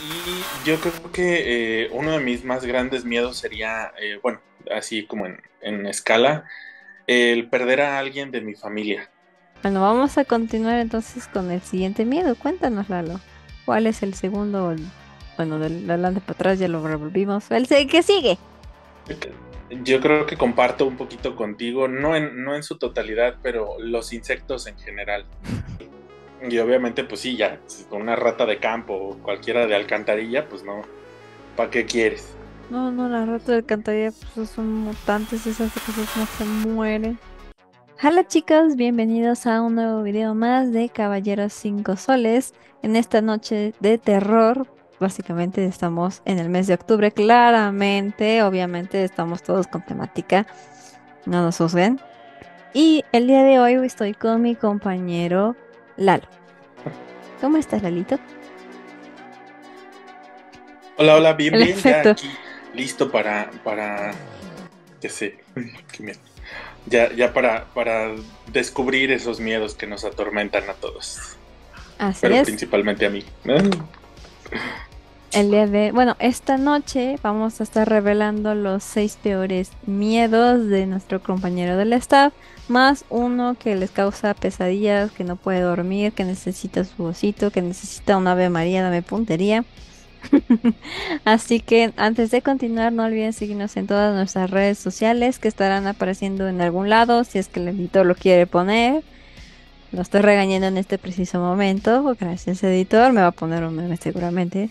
Y yo creo que eh, uno de mis más grandes miedos sería, eh, bueno, así como en, en escala, el perder a alguien de mi familia. Bueno, vamos a continuar entonces con el siguiente miedo. Cuéntanos, Lalo. ¿Cuál es el segundo? Bueno, del adelante para atrás ya lo revolvimos. El que sigue. Yo creo que comparto un poquito contigo, no en, no en su totalidad, pero los insectos en general. Y obviamente, pues sí, ya, una rata de campo o cualquiera de alcantarilla, pues no. ¿Para qué quieres? No, no, la rata de alcantarilla, pues son mutantes, esas cosas no se mueren. Hola chicos, bienvenidos a un nuevo video más de Caballeros 5 Soles. En esta noche de terror, básicamente estamos en el mes de octubre, claramente, obviamente estamos todos con temática, no nos juzguen. Y el día de hoy estoy con mi compañero Lalo. ¿Cómo estás, Lalito? Hola, hola, bien, bien, ya aquí, listo para, para, ya sé, ya, ya para, para descubrir esos miedos que nos atormentan a todos. Así pero principalmente a mí. El día de, bueno, esta noche vamos a estar revelando los seis peores miedos de nuestro compañero del staff, más uno que les causa pesadillas, que no puede dormir, que necesita su osito, que necesita una Ave María, dame puntería. Así que antes de continuar, no olviden seguirnos en todas nuestras redes sociales que estarán apareciendo en algún lado si es que el editor lo quiere poner. Lo estoy regañando en este preciso momento. Gracias, editor. Me va a poner un meme seguramente.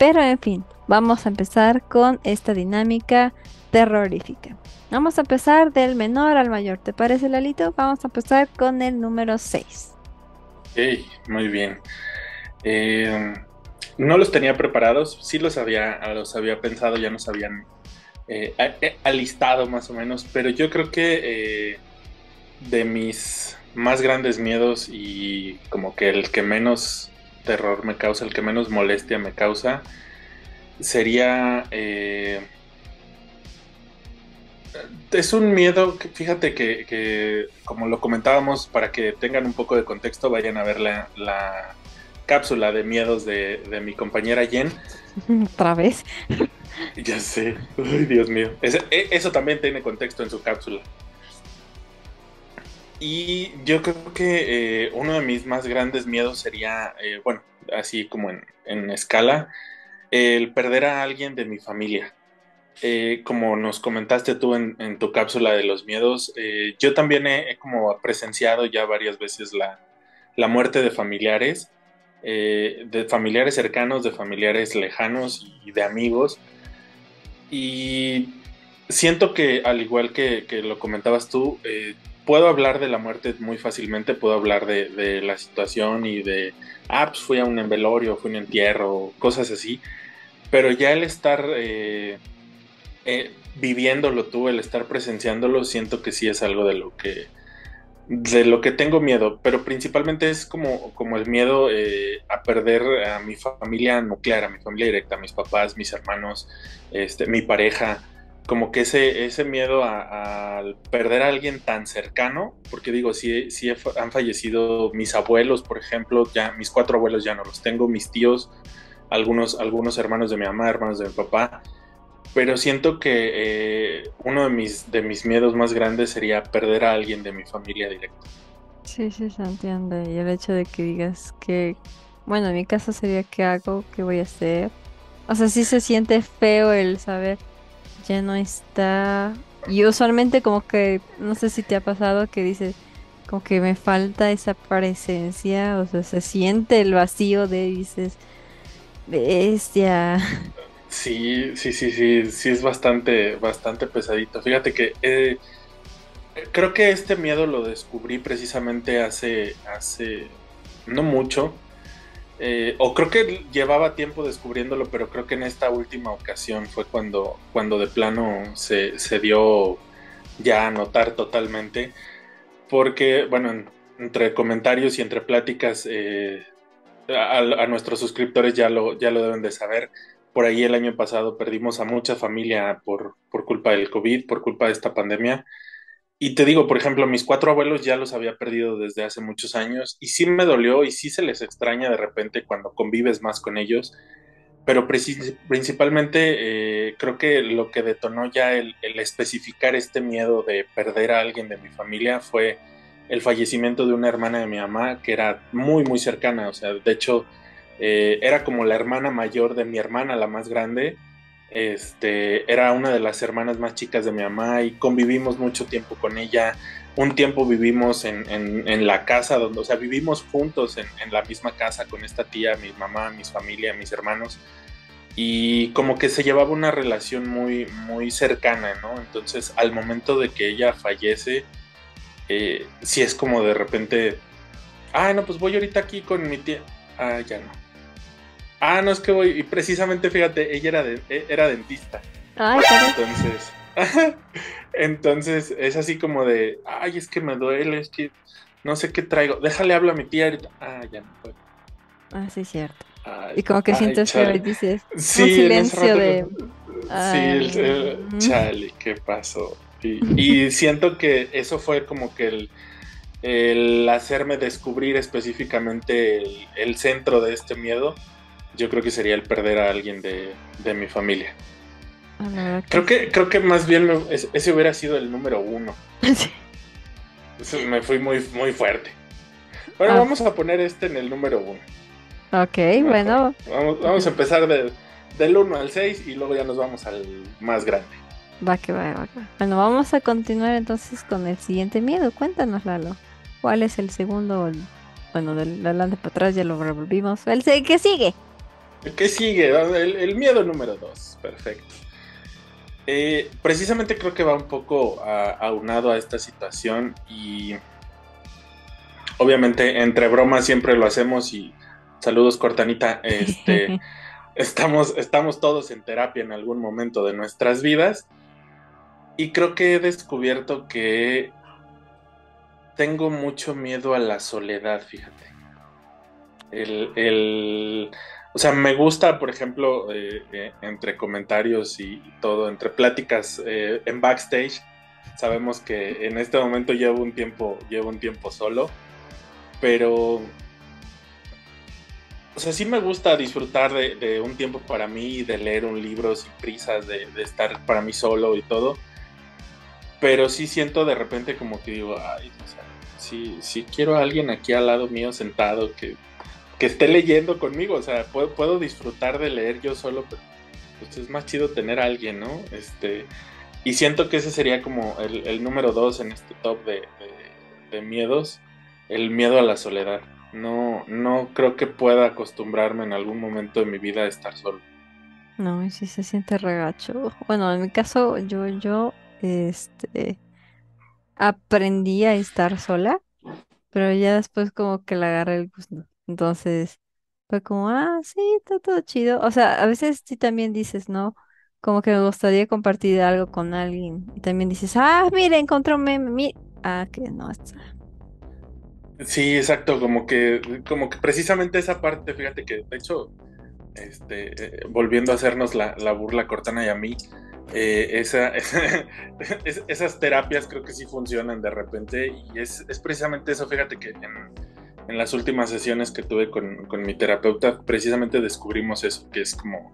Pero en fin, vamos a empezar con esta dinámica terrorífica. Vamos a empezar del menor al mayor. ¿Te parece, Lalito? Vamos a empezar con el número 6. Ok, muy bien. Eh, no los tenía preparados, sí los había, los había pensado, ya nos habían eh, eh, alistado más o menos, pero yo creo que de mis más grandes miedos y como que el que menos terror me causa, el que menos molestia me causa, sería... es un miedo que fíjate que, como lo comentábamos, para que tengan un poco de contexto, vayan a ver la, cápsula de miedos de, mi compañera Jen. Otra vez. Ya sé, ay Dios mío. E, eso también tiene contexto en su cápsula. Y yo creo que eh, uno de mis más grandes miedos sería, eh, bueno, así como en, escala, el perder a alguien de mi familia. Eh, como nos comentaste tú en, tu cápsula de los miedos, yo también he, como presenciado ya varias veces la, la muerte de familiares eh, de familiares cercanos, de familiares lejanos y de amigos. Y siento que, al igual que, lo comentabas tú, eh, puedo hablar de la muerte muy fácilmente, puedo hablar de, la situación y de, ah, pues fui a un velorio, fui a un entierro, cosas así. Pero ya el estar eh, viviéndolo tú, el estar presenciándolo, siento que sí es algo de lo que de lo que tengo miedo, pero principalmente es como, como el miedo eh, a perder a mi familia nuclear, a mi familia directa, a mis papás, mis hermanos, este, mi pareja, como que ese, ese miedo a, perder a alguien tan cercano, porque digo, si, si han fallecido mis abuelos, por ejemplo, ya mis cuatro abuelos ya no los tengo, mis tíos, algunos, algunos hermanos de mi mamá, hermanos de mi papá, pero siento que eh, uno de mis, de mis miedos más grandes sería perder a alguien de mi familia directa. Sí, sí, se entiende. Y el hecho de que digas que, bueno, en mi caso sería qué hago, qué voy a hacer. O sea, sí se siente feo el saber, ya no está. Y usualmente como que, no sé si te ha pasado que dices, como que me falta esa presencia, o sea, se siente el vacío de, dices, bestia. Sí, sí, sí, sí, sí es bastante, bastante pesadito. Fíjate que eh, creo que este miedo lo descubrí precisamente hace, hace no mucho. Eh, o creo que llevaba tiempo descubriéndolo, pero creo que en esta última ocasión fue cuando, cuando de plano se, se dio ya a notar totalmente. Porque, bueno, entre comentarios y entre pláticas, eh, a, nuestros suscriptores ya lo, ya lo deben de saber por ahí el año pasado perdimos a mucha familia por, por culpa del COVID, por culpa de esta pandemia. Y te digo, por ejemplo, mis cuatro abuelos ya los había perdido desde hace muchos años y sí me dolió y sí se les extraña de repente cuando convives más con ellos. pero principalmente eh, creo que lo que detonó ya el, especificar este miedo de perder a alguien de mi familia fue el fallecimiento de una hermana de mi mamá que era muy, muy cercana. O sea, de hecho, eh, era como la hermana mayor de mi hermana, la más grande. Este, era una de las hermanas más chicas de mi mamá y convivimos mucho tiempo con ella. Un tiempo vivimos en, la casa, donde, o sea, vivimos juntos en, la misma casa con esta tía, mi mamá, mis familia, mis hermanos. Y como que se llevaba una relación muy, muy cercana, ¿no? Entonces, al momento de que ella fallece, eh, si es como de repente, ah, no, pues voy ahorita aquí con mi tía. Ah, ya no. Ah, no es que voy. Y precisamente, fíjate, ella era, de, e, era dentista. Ay, entonces, entonces es así como de, ay, es que me duele, es que no sé qué traigo. Déjale hablo a mi tía ahorita. Ah, ya no puedo. Ah, sí, cierto. y como que sientes que dices sí, un silencio de. Sí, el, chale, ¿qué pasó? Y, siento que eso fue como que el, el hacerme descubrir específicamente el, centro de este miedo, yo creo que sería el perder a alguien de, mi familia. creo que creo que más bien ese hubiera sido el número uno. me fui muy, muy fuerte. Bueno, ah. vamos a poner este en el número uno. Ok, bueno. Vamos, vamos a empezar del 1 al 6 y luego ya nos vamos al más grande. Va que va, va que va. Bueno, vamos a continuar entonces con el siguiente miedo. Cuéntanos, Lalo. ¿Cuál es el segundo? Bueno, del adelante para atrás ya lo revolvimos. El que sigue. El que sigue, el, miedo número 2. Perfecto. Eh, precisamente creo que va un poco aunado a esta situación y obviamente entre bromas siempre lo hacemos y saludos Cortanita, este, estamos, estamos todos en terapia en algún momento de nuestras vidas y creo que he descubierto que tengo mucho miedo a la soledad, fíjate. El, o sea, me gusta, por ejemplo, eh, eh, entre comentarios y, todo, entre pláticas eh, en backstage, sabemos que en este momento llevo un tiempo, llevo un tiempo solo, pero o sea, sí me gusta disfrutar de, un tiempo para mí, de leer un libro sin prisas, de, estar para mí solo y todo pero sí siento de repente como que digo, ay, o sea, sí, sí quiero a alguien aquí al lado mío sentado que, esté leyendo conmigo, o sea, puedo, puedo, disfrutar de leer yo solo, pero pues es más chido tener a alguien, ¿no? Este, y siento que ese sería como el, número dos en este top de, miedos, el miedo a la soledad. No, no creo que pueda acostumbrarme en algún momento de mi vida a estar solo. No, y si se siente regacho. Bueno, en mi caso, yo, yo este, aprendí a estar sola, pero ya después como que le agarré el gusto. Entonces fue como, ah, sí, está todo chido. O sea, a veces sí también dices, ¿no? Como que me gustaría compartir algo con alguien. Y también dices, ah, mira, encontré un meme. Ah, que no está. Sí, exacto, como que, como que precisamente esa parte, fíjate que, de hecho, este, eh, volviendo a hacernos la, la burla Cortana y a mí, eh, esa, esas terapias creo que sí funcionan de repente y es, precisamente eso, fíjate que en, las últimas sesiones que tuve con, mi terapeuta precisamente descubrimos eso, que es como,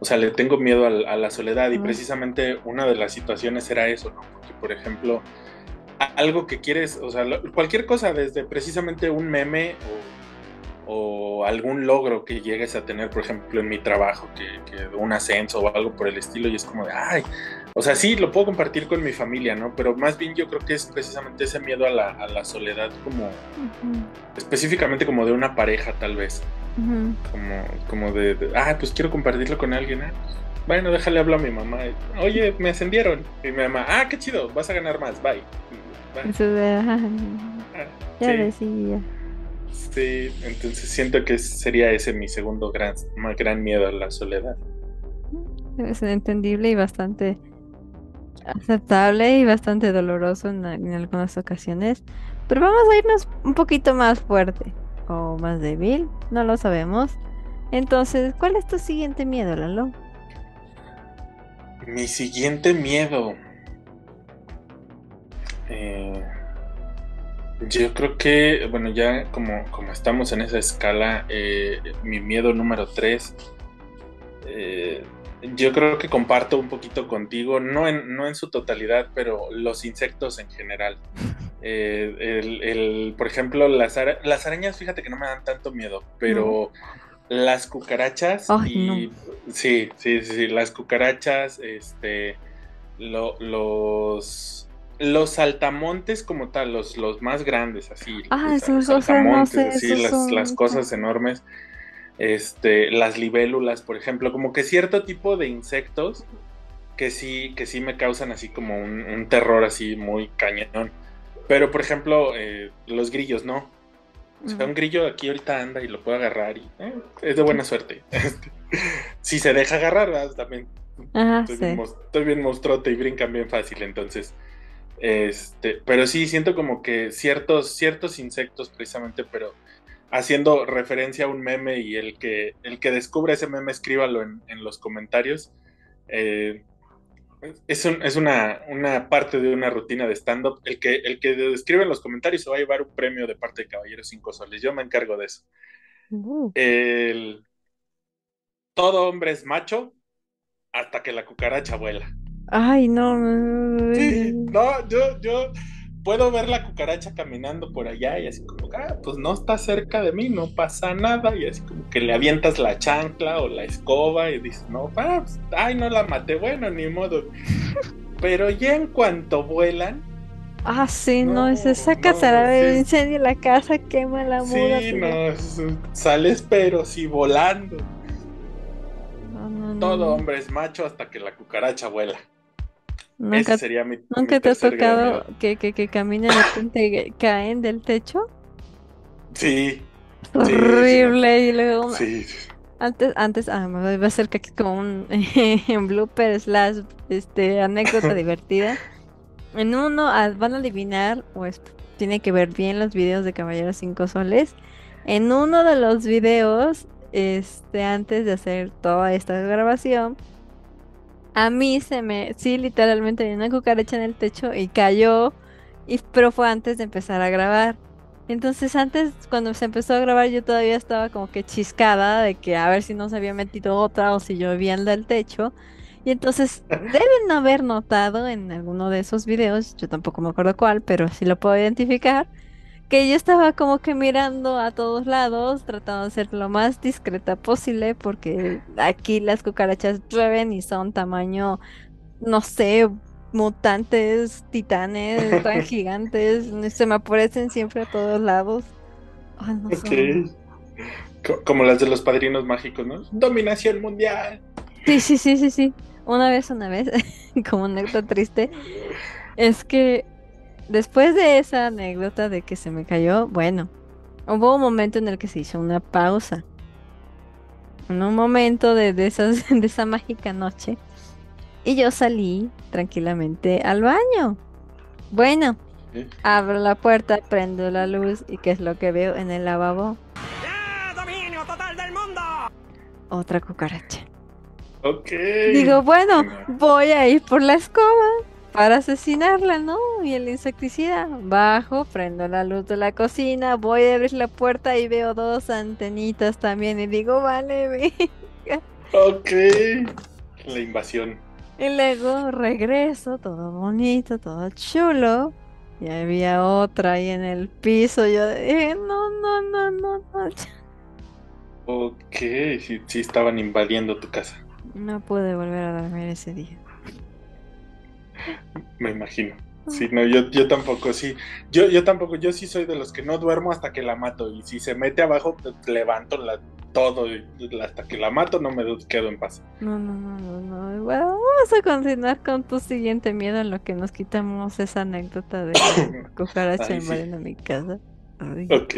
o sea, le tengo miedo a, la soledad y precisamente una de las situaciones era eso, ¿no? Porque por ejemplo, algo que quieres, o sea, cualquier cosa, desde precisamente un meme o o algún logro que llegues a tener, por ejemplo, en mi trabajo, que, un ascenso o algo por el estilo, y es como de, ay, o sea, sí, lo puedo compartir con mi familia, ¿no? Pero más bien yo creo que es precisamente ese miedo a la, soledad, como específicamente como de una pareja, tal vez. Como, como de, ah, pues quiero compartirlo con alguien, ¿eh? Bueno, déjale hablar a mi mamá. Oye, me ascendieron. Y mi mamá, ah, qué chido, vas a ganar más, bye. Ah, ya decía. Sí, entonces siento que sería ese mi segundo gran, gran miedo a la soledad. Es entendible y bastante aceptable y bastante doloroso en, algunas ocasiones. Pero vamos a irnos un poquito más fuerte o más débil, no lo sabemos. Entonces, ¿cuál es tu siguiente miedo, Lalo? Mi siguiente miedo. Eh, yo creo que, bueno, ya como, como estamos en esa escala, eh, mi miedo número tres eh, yo creo que comparto un poquito contigo, no en, no en su totalidad, pero los insectos en general. Eh, el, por ejemplo, las, las arañas, fíjate que no me dan tanto miedo, pero las cucarachas y sí, sí, sí, las cucarachas, este, los los saltamontes como tal, los, los más grandes, así. Ah, los saltamontes, así, las, las cosas enormes este, las libélulas, por ejemplo, como que cierto tipo de insectos que sí, que sí me causan así como un, terror así muy cañón. Pero, por ejemplo, eh, los grillos, ¿no? O sea, un grillo aquí ahorita anda y lo puedo agarrar y eh, es de buena suerte. si se deja agarrar, también. estoy, bien, estoy, bien, monstruote y brincan bien fácil, entonces. Este, pero sí siento como que ciertos, ciertos insectos precisamente, pero haciendo referencia a un meme y el que, el que descubra ese meme escríbalo en, los comentarios. Eh, es, es una, parte de una rutina de stand-up. El que, el que describe en los comentarios se va a llevar un premio de parte de Caballeros 5 Soles. Yo me encargo de eso. Uh. todo hombre es macho hasta que la cucaracha vuela. Ay, no. Sí, no, yo, yo, puedo ver la cucaracha caminando por allá y así como, ah, pues no está cerca de mí, no pasa nada. Y así como que le avientas la chancla o la escoba y dices, no, ah, pues, ay, no la maté, bueno, ni modo. Pero ya en cuanto vuelan. Ah, sí, no, no se saca no, incendio la casa, quema la muda. Sí, no, sales pero sí volando. Todo hombre es macho hasta que la cucaracha vuela. Nunca, sería mi, ¿Nunca te ha tocado que, que, que caminen y caen del techo? Sí. Horrible. y luego. Sí. Antes, antes, ah, me va a ser que como un blooper slash este, anécdota divertida. En uno ah, van a adivinar, o tiene que ver bien los videos de Caballeros 5 Soles. En uno de los videos, este, antes de hacer toda esta grabación, a mí se me, sí, literalmente había una cucaracha en el techo y cayó, y, pero fue antes de empezar a grabar. Entonces antes, cuando se empezó a grabar, yo todavía estaba como que chiscada de que a ver si no se había metido otra o si llovía en el techo. Y entonces deben haber notado en alguno de esos videos, yo tampoco me acuerdo cuál, pero sí lo puedo identificar, que yo estaba como que mirando a todos lados, tratando de ser lo más discreta posible, porque aquí las cucarachas llueven y son tamaño, no sé, mutantes, titanes, tan gigantes, se me aparecen siempre a todos lados. Como las de los padrinos mágicos, ¿no? Dominación mundial. Sí, sí, sí, sí, sí. Una vez, una vez, como anécdota triste, es que Después de esa anécdota de que se me cayó, bueno, hubo un momento en el que se hizo una pausa. En un momento de, de, esas, de esa mágica noche. Y yo salí tranquilamente al baño. Bueno, abro la puerta, prendo la luz y ¿qué es lo que veo en el lavabo? ¡Ya, dominio total del mundo! Otra cucaracha. Ok. Digo, bueno, voy a ir por la escoba para asesinarla, ¿no? Y el insecticida. Bajo, prendo la luz de la cocina, voy a abrir la puerta y veo dos antenitas también y digo, vale, venga. Ok. La invasión. Y luego regreso, todo bonito, todo chulo. Y había otra ahí en el piso. Yo dije, no, no, no, no, no. Ok, sí, sí estaban invadiendo tu casa. No pude volver a dormir ese día. Me imagino. Sí, no, yo, yo tampoco, sí. Yo, yo tampoco, yo sí soy de los que no duermo hasta que la mato. Y si se mete abajo, pues, levanto la, todo. hasta que la mato, no me quedo en paz. No, no, no, no, no. Bueno, vamos a continuar con tu siguiente miedo en lo que nos quitamos esa anécdota de cucaracha en mi casa. Ok.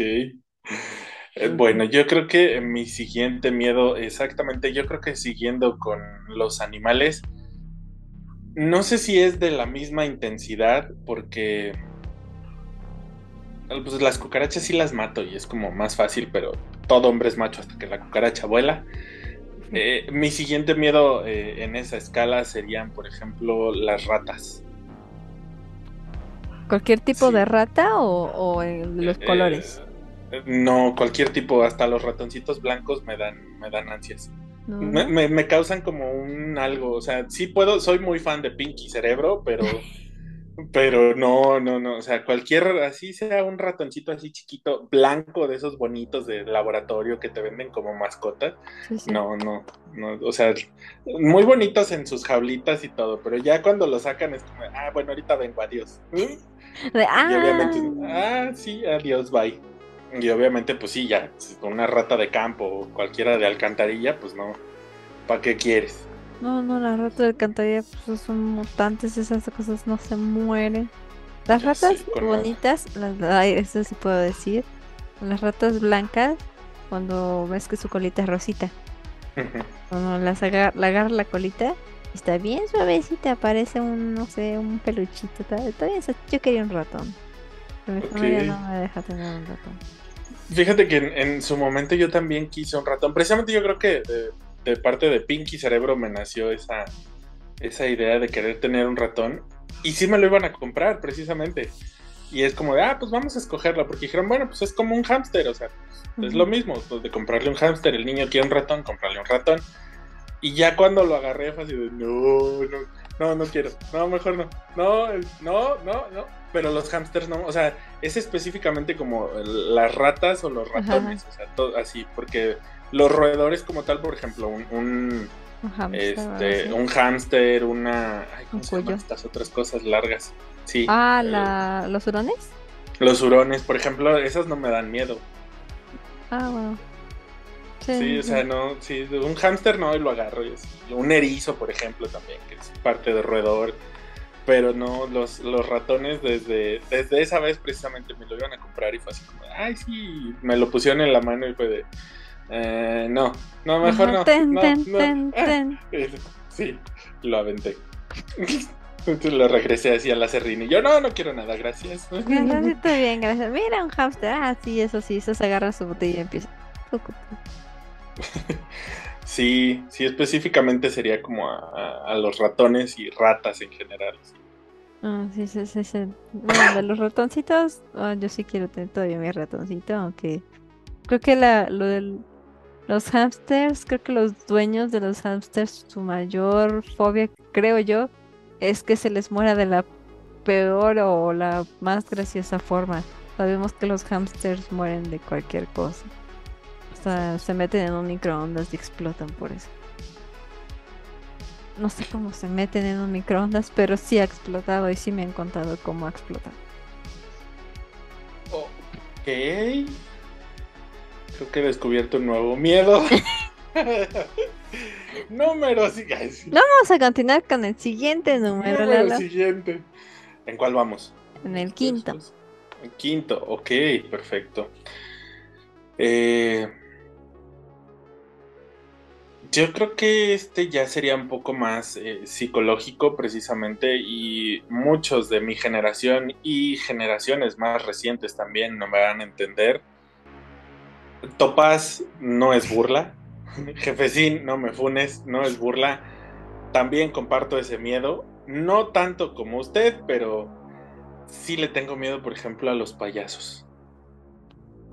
Eh, bueno, yo creo que mi siguiente miedo, exactamente, yo creo que siguiendo con los animales, no sé si es de la misma intensidad, porque pues las cucarachas sí las mato y es como más fácil, pero todo hombre es macho hasta que la cucaracha vuela. Eh, mi siguiente miedo eh, en esa escala serían, por ejemplo, las ratas. ¿Cualquier tipo de rata o, los eh, colores? no, cualquier tipo, hasta los ratoncitos blancos me dan, me dan ansias. Me, causan como un algo, o sea, sí puedo, soy muy fan de Pinky Cerebro, pero, pero no, no, no, o sea, cualquier, así sea un ratoncito así chiquito, blanco, de esos bonitos de laboratorio que te venden como mascotas, no, no, no, o sea, muy bonitos en sus jaulitas y todo, pero ya cuando lo sacan es como, ah, bueno, ahorita vengo, adiós. ah. Y obviamente, ah, sí, adiós, bye. Y obviamente, pues sí, ya, una rata de campo o cualquiera de alcantarilla, pues no. ¿Para qué quieres? No, no, las ratas de alcantarilla pues son mutantes, esas cosas no se mueren. Las ratas bonitas, las, eso sí puedo decir. Las ratas blancas, cuando ves que su colita es rosita. cuando las agar la agarra la colita, está bien suavecita, parece un, no sé, un peluchito. Está, bien, yo quería un ratón. Pero mi familia no me deja tener un ratón. Fíjate que en, su momento yo también quise un ratón. Precisamente yo creo que de, parte de Pinky Cerebro me nació esa, esa idea de querer tener un ratón. Y sí me lo iban a comprar, precisamente. Y es como de, ah, pues vamos a escogerla. Porque dijeron, bueno, pues es como un hámster. O sea, es lo mismo. Pues de comprarle un hámster, el niño quiere un ratón, comprarle un ratón. Y ya cuando lo agarré fue así de, no, no, no, no quiero. No, mejor no. No, no, no, no pero los hamsters no, o sea, es específicamente como las ratas o los ratones, o sea, todo así, porque los roedores como tal, por ejemplo, un, un, este, un hámster, una, ay, ¿cómo se llaman estas otras cosas largas? Sí. Ah, eh, la, los hurones. Los hurones, por ejemplo, esas no me dan miedo. Ah, bueno. Sí, o sea, no, sí, un hámster no, y lo agarro. Y un erizo, por ejemplo, también, que es parte de roedor pero no, los, los ratones desde, desde esa vez precisamente me lo iban a comprar y fue así como, ay, sí, me lo pusieron en la mano y fue de, eh, no, no, mejor no. Ten, ten, ten, Sí, lo aventé. Entonces lo regresé así a la serrina y yo, no, no quiero nada, gracias. Gracias, está bien, gracias. Mira, un hamster, ah, sí, eso sí, eso se agarra su botella y empieza. Sí, sí, específicamente sería como a, los ratones y ratas en general. Sí. Ah, sí, sí, sí, sí. Bueno, de los ratoncitos, ah, yo sí quiero tener todavía mi ratoncito, aunque creo que la, lo de los hamsters, creo que los dueños de los hamsters, su mayor fobia, creo yo, es que se les muera de la peor o la más graciosa forma. Sabemos que los hamsters mueren de cualquier cosa se meten en un microondas y explotan por eso. No sé cómo se meten en un microondas, pero sí ha explotado y sí me han contado cómo ha explotado. Ok. Creo que he descubierto un nuevo miedo. número No vamos a continuar con el siguiente número. El siguiente. ¿En cuál vamos? En el quinto. El quinto, ok, perfecto. Eh, yo creo que este ya sería un poco más eh, psicológico precisamente y muchos de mi generación y generaciones más recientes también no me van a entender. Topaz no es burla, jefecín, no me funes, no es burla. También comparto ese miedo, no tanto como usted, pero sí le tengo miedo, por ejemplo, a los payasos.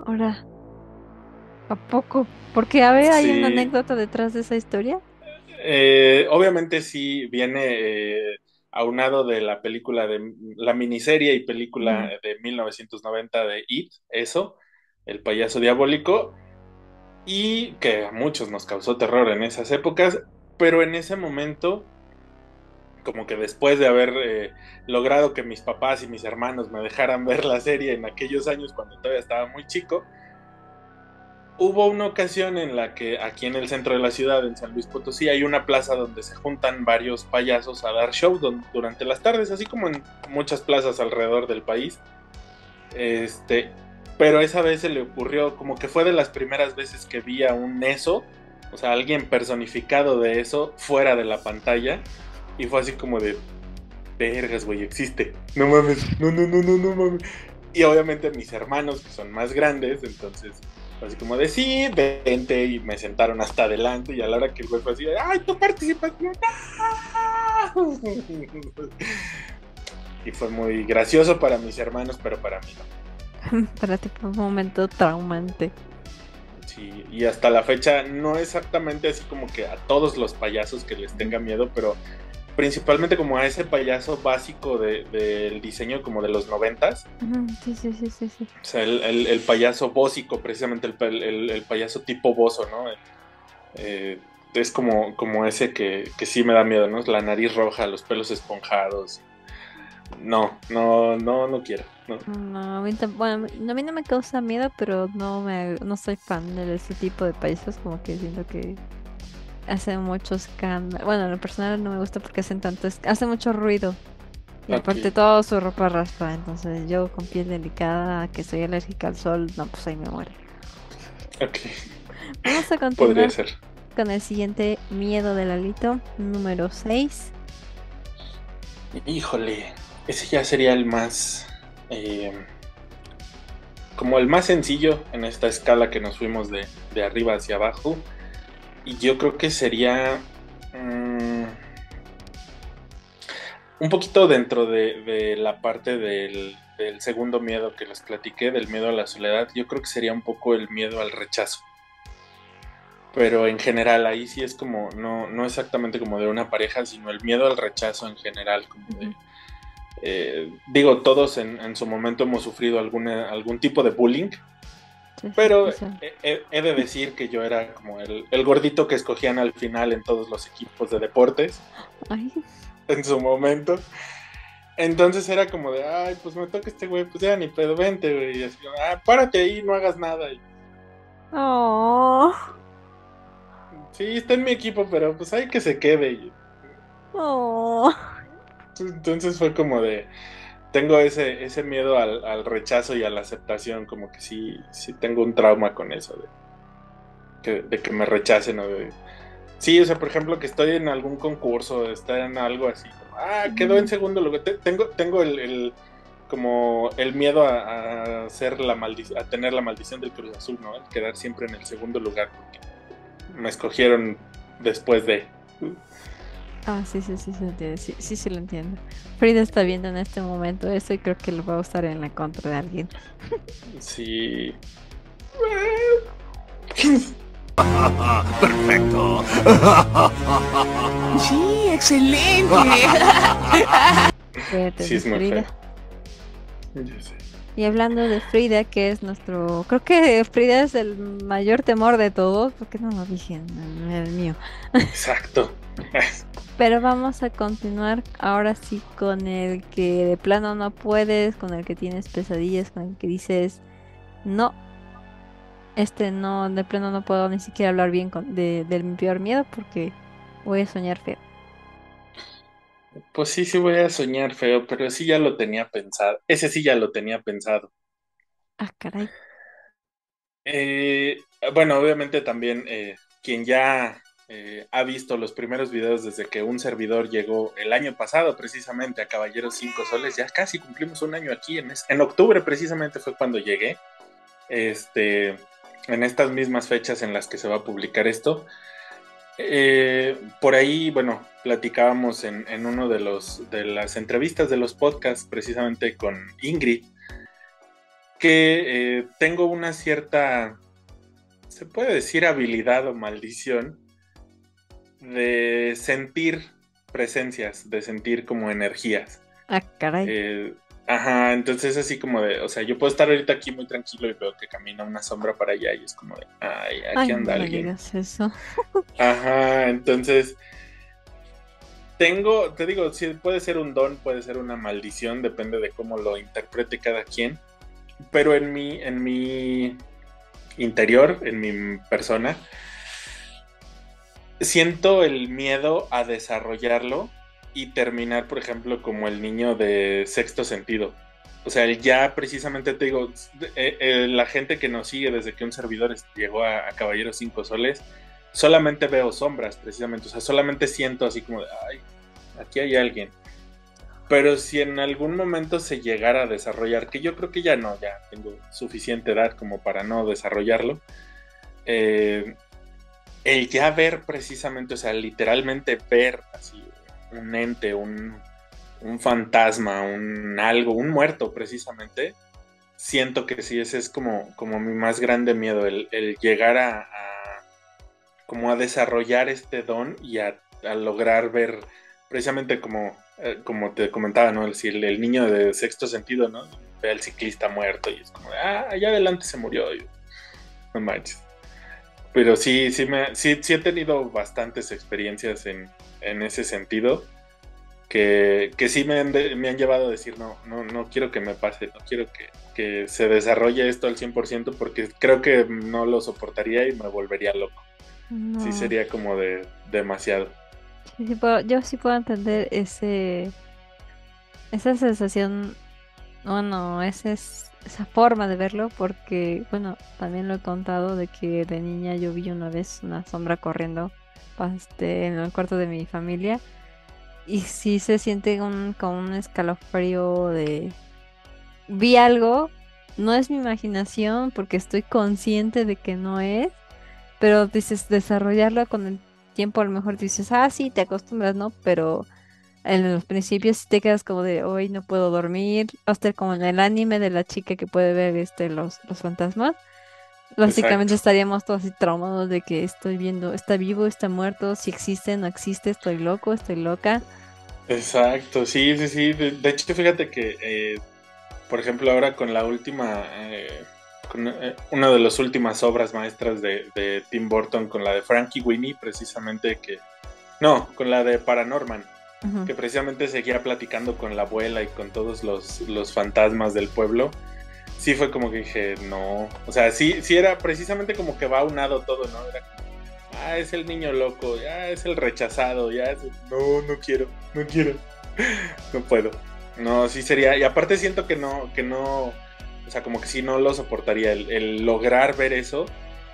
Ahora, ¿a poco? Porque, a ver, ¿hay una anécdota detrás de esa historia? Eh, obviamente sí viene eh, aunado de la película de la miniserie y película de 1990 de It, eso, el payaso diabólico, y que a muchos nos causó terror en esas épocas, pero en ese momento, como que después de haber eh, logrado que mis papás y mis hermanos me dejaran ver la serie en aquellos años cuando todavía estaba muy chico, hubo una ocasión en la que aquí en el centro de la ciudad, en San Luis Potosí, hay una plaza donde se juntan varios payasos a dar show durante las tardes, así como en muchas plazas alrededor del país. Este, pero esa vez se le ocurrió, como que fue de las primeras veces que vi a un eso, o sea, alguien personificado de eso fuera de la pantalla, y fue así como de, vergas, güey, existe. No mames, no, no, no, no, no mames. Y obviamente mis hermanos, que son más grandes, entonces Así como de sí, vente y me sentaron hasta adelante y a la hora que el güey fue así, ¡ay, tú participas! y fue muy gracioso para mis hermanos, pero para mí no. para ti fue un momento traumante. Sí, y hasta la fecha no exactamente así como que a todos los payasos que les tenga miedo, pero principalmente como a ese payaso básico del diseño como de los noventas. Sí, sí, sí, sí, sí. O sea, el, payaso bósico, precisamente el, payaso tipo bozo, ¿no? Eh, es como, como ese que, que, sí me da miedo, ¿no? La nariz roja, los pelos esponjados. No, no, no, no quiero. No, no a, mí bueno, a mí no me causa miedo, pero no, me, no soy fan de ese tipo de payasos, como que siento que hace mucho escándalo. Bueno, lo personal no me gusta porque hacen tanto, hace mucho ruido. Y aparte todo su ropa raspa, entonces yo con piel delicada, que soy alérgica al sol, no, pues ahí me muere. Ok. Vamos a continuar con el siguiente miedo del alito, número 6. Híjole, ese ya sería el más... Eh, como el más sencillo en esta escala que nos fuimos de, de arriba hacia abajo. Y yo creo que sería mm, un poquito dentro de, la parte del, segundo miedo que les platiqué, del miedo a la soledad, yo creo que sería un poco el miedo al rechazo. Pero en general, ahí sí es como, no, no exactamente como de una pareja, sino el miedo al rechazo en general, como eh, digo, todos en, en, su momento hemos sufrido alguna, algún tipo de bullying, pero he, de decir que yo era como el, gordito que escogían al final en todos los equipos de deportes. En su momento. Entonces era como de, ay, pues me toca este güey, pues ya ni pedo, vente, güey. Y así, ah, párate ahí, no hagas nada. Oh. Sí, está en mi equipo, pero pues hay que se quede. Oh. Entonces fue como de, tengo ese, ese miedo al, rechazo y a la aceptación, como que sí, sí tengo un trauma con eso, de que, de que me rechacen o de... Sí, o sea, por ejemplo, que estoy en algún concurso, estar en algo así, como, ah, quedó en segundo lugar. Tengo, tengo el, como el miedo a, hacer la a tener la maldición del Cruz Azul, ¿no? El quedar siempre en el segundo lugar, porque me escogieron después de... Ah, sí, sí, sí, sí, sí, sí, lo entiendo. Frida está viendo en este momento eso y creo que lo va a usar en la contra de alguien. Sí. Perfecto. Sí, excelente. sí, es muy Frida. Y hablando de Frida, que es nuestro. Creo que Frida es el mayor temor de todos. porque no lo dije en el mío? Exacto. Pero vamos a continuar ahora sí con el que de plano no puedes, con el que tienes pesadillas, con el que dices, no, este no, de plano no puedo ni siquiera hablar bien con, de, mi peor miedo porque voy a soñar feo. Pues sí, sí voy a soñar feo, pero sí ya lo tenía pensado. Ese sí ya lo tenía pensado. Ah, caray. Eh, bueno, obviamente también eh, quien ya eh, ha visto los primeros videos desde que un servidor llegó el año pasado precisamente a Caballeros 5 Soles. Ya casi cumplimos un año aquí. En, en octubre precisamente fue cuando llegué. Este, en estas mismas fechas en las que se va a publicar esto. Eh, por ahí, bueno, platicábamos en, en uno de, los, de las entrevistas de los podcasts precisamente con Ingrid, que eh, tengo una cierta, se puede decir habilidad o maldición, de sentir presencias, de sentir como energías. Ah, caray. Eh, ajá, entonces así como de, o sea, yo puedo estar ahorita aquí muy tranquilo y veo que camina una sombra para allá y es como de, ay, aquí anda no alguien. eso. Ajá, entonces tengo, te digo, sí, puede ser un don, puede ser una maldición, depende de cómo lo interprete cada quien. Pero en mi, en mi interior, en mi persona, siento el miedo a desarrollarlo y terminar, por ejemplo, como el niño de sexto sentido. O sea, ya precisamente te digo, eh, eh, la gente que nos sigue desde que un servidor llegó a, a Caballero Cinco Soles, solamente veo sombras, precisamente. O sea, solamente siento así como ay, aquí hay alguien. Pero si en algún momento se llegara a desarrollar, que yo creo que ya no, ya tengo suficiente edad como para no desarrollarlo, eh, el ya ver precisamente, o sea, literalmente ver así un ente, un, fantasma, un algo, un muerto precisamente, siento que sí, ese es como, como mi más grande miedo, el, llegar a, como a desarrollar este don y a, lograr ver precisamente como, eh, como te comentaba, ¿no? El, el, niño de sexto sentido, ¿no? Ve al ciclista muerto y es como, ah, allá adelante se murió. no manches. Pero sí, sí, me, sí, sí he tenido bastantes experiencias en, en ese sentido que, que sí me han, me han, llevado a decir, no, no, no quiero que me pase, no quiero que, que se desarrolle esto al 100% porque creo que no lo soportaría y me volvería loco. Sí sería como de demasiado. yo sí puedo entender ese esa sensación, bueno, esa, es, esa forma de verlo porque, bueno, también lo he contado de que de niña yo vi una vez una sombra corriendo este, en el cuarto de mi familia y sí se siente un, como un escalofrío de vi algo, no es mi imaginación porque estoy consciente de que no es, pero dices, desarrollarlo con el tiempo a lo mejor dices, ah, sí, te acostumbras, ¿no? Pero en los principios te quedas como de, hoy no puedo dormir, hasta como en el anime de la chica que puede ver este los, los fantasmas. Básicamente estaríamos todos así traumados de que estoy viendo, está vivo, está muerto, si existe, no existe, estoy loco, estoy loca. Exacto, sí, sí, sí. De, hecho, fíjate que eh, por ejemplo, ahora con la última, eh, con eh, una de las últimas obras maestras de, Tim Burton, con la de Frankie Winnie, precisamente que, no, con la de Paranorman, que precisamente seguía platicando con la abuela y con todos los, fantasmas del pueblo. Sí fue como que dije, no, o sea, sí, sí era precisamente como que va unado todo, ¿no? Era como, ah, es el niño loco, ya es el rechazado, ya es, no, no quiero, no quiero, no puedo. No, sí sería. Y aparte siento que no, que no. O sea, como que sí no lo soportaría el, lograr ver eso.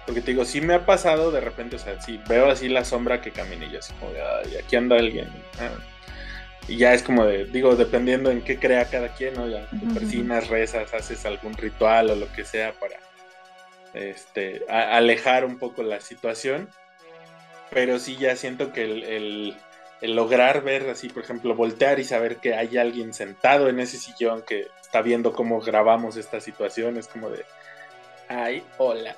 Porque te digo, sí me ha pasado de repente, o sea, sí veo así la sombra que camina y yo así como ay, aquí anda alguien. Ah. Y ya es como de, digo, dependiendo en qué crea cada quien, ¿no? Ya te persinas, rezas, haces algún ritual o lo que sea para este, alejar un poco la situación. Pero sí ya siento que el el lograr ver así, por ejemplo, voltear y saber que hay alguien sentado en ese sillón que está viendo cómo grabamos esta situación, es como de, ay, hola.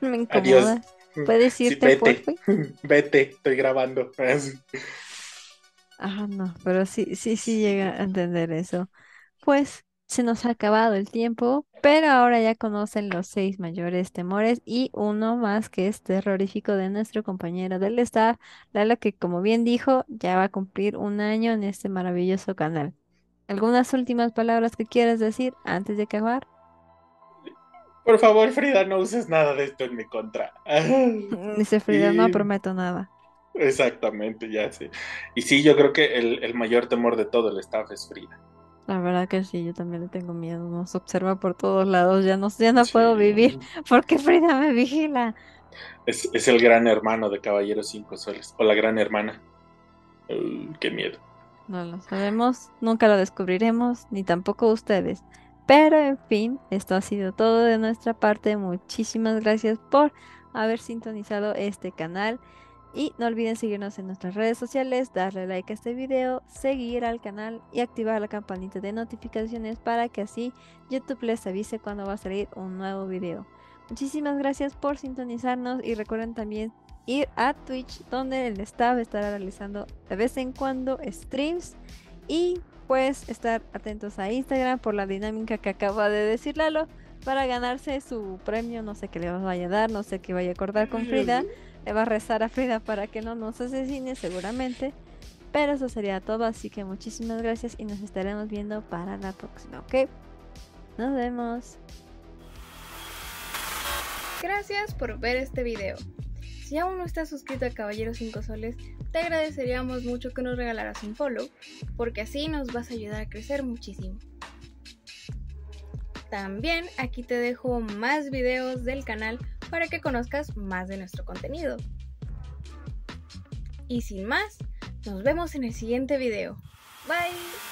Me incomoda. ¿Puedes irte, sí, vete, vete, estoy grabando. ah, no, pero sí, sí, sí llega a entender eso. Pues se nos ha acabado el tiempo, pero ahora ya conocen los seis mayores temores y uno más que es terrorífico de nuestro compañero del staff, Lalo, que como bien dijo, ya va a cumplir un año en este maravilloso canal. ¿Algunas últimas palabras que quieras decir antes de acabar? Por favor, Frida, no uses nada de esto en mi contra. Dice Frida, no prometo nada. Exactamente, ya sé. Y sí, yo creo que el, el mayor temor de todo el staff es Frida. La verdad que sí, yo también le tengo miedo. Nos observa por todos lados. Ya no, ya no puedo vivir porque Frida me vigila. Es, el gran hermano de Caballeros Cinco Soles. O la gran hermana. qué miedo. No lo sabemos, nunca lo descubriremos, ni tampoco ustedes. Pero en fin, esto ha sido todo de nuestra parte. Muchísimas gracias por haber sintonizado este canal. Y no olviden seguirnos en nuestras redes sociales, darle like a este video, seguir al canal y activar la campanita de notificaciones para que así YouTube les avise cuando va a salir un nuevo video. Muchísimas gracias por sintonizarnos y recuerden también ir a Twitch donde el staff estará realizando de vez en cuando streams y pues estar atentos a Instagram por la dinámica que acaba de decir Lalo para ganarse su premio, no sé qué le vaya a dar, no sé qué vaya a acordar con Frida. Le va a rezar a Frida para que no nos asesine seguramente. Pero eso sería todo, así que muchísimas gracias y nos estaremos viendo para la próxima, ¿ok? Nos vemos. Gracias por ver este video. Si aún no estás suscrito a Caballero 5 Soles, te agradeceríamos mucho que nos regalaras un follow, porque así nos vas a ayudar a crecer muchísimo. También aquí te dejo más videos del canal para que conozcas más de nuestro contenido. Y sin más, nos vemos en el siguiente video. Bye.